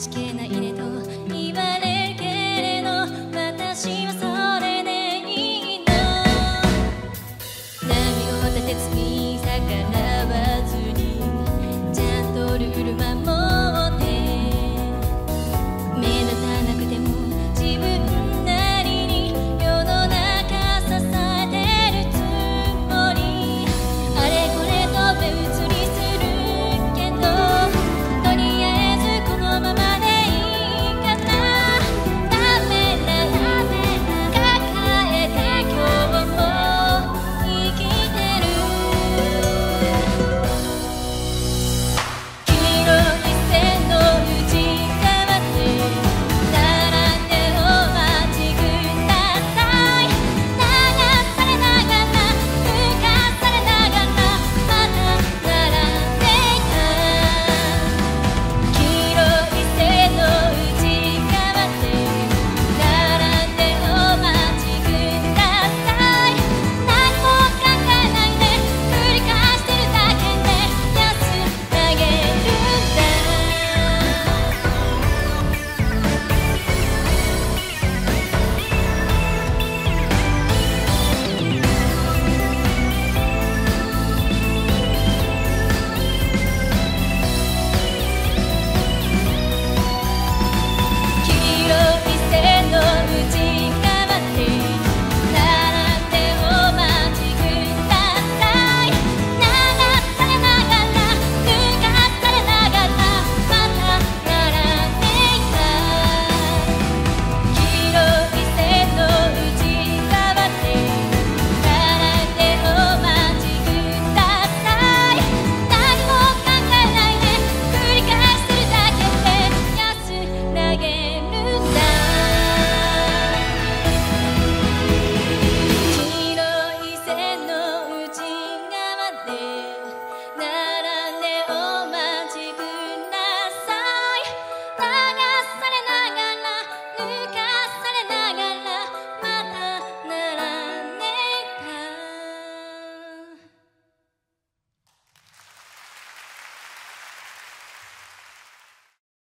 ちきれないねと言われけれど私は